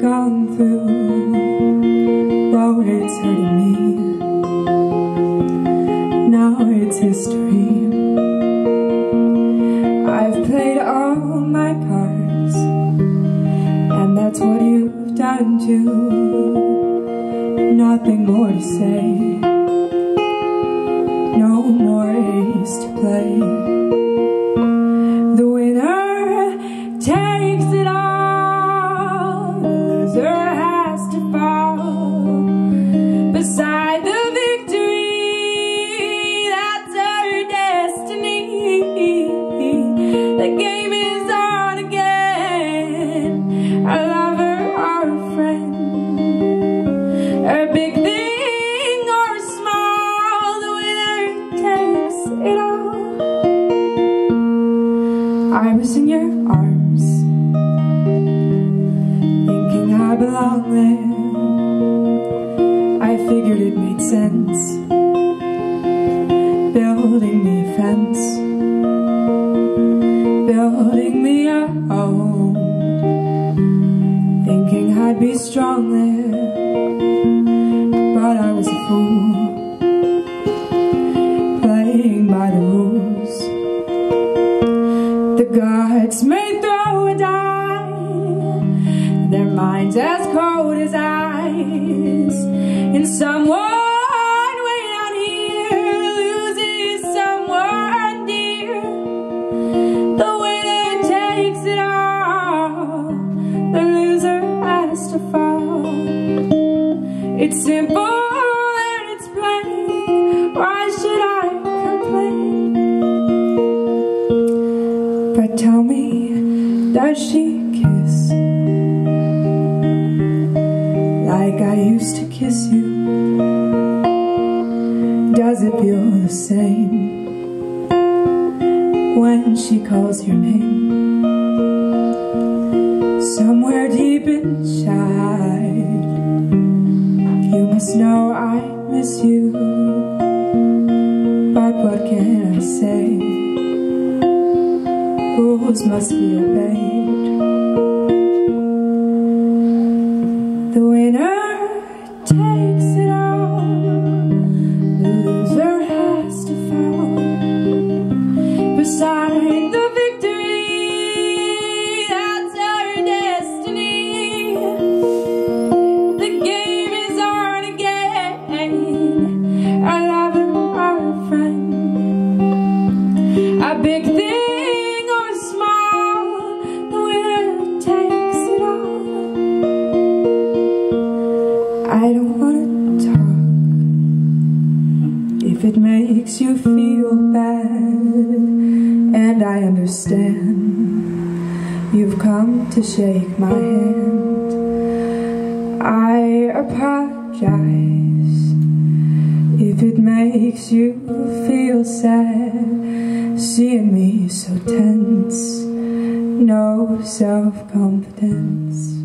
Gone through. Though it's hurting me. Now it's history. I've played all my parts And that's what you've done too. Nothing more to say. No more ace to play. I was in your arms Thinking I belong there. I figured it made sense Building me a fence Building me a home Be strong there But I was a fool Playing by the rules. The gods may throw a die Their minds as cold as ice And someone It's simple and it's plain. Why should I complain? But tell me, does she kiss? Like I used to kiss you. Does it feel the same When she calls your name Must know I miss you But what can I say rules must be obeyed. It makes you feel bad, and I understand you've come to shake my hand. I apologize if it makes you feel sad, seeing me so tense, no self-confidence.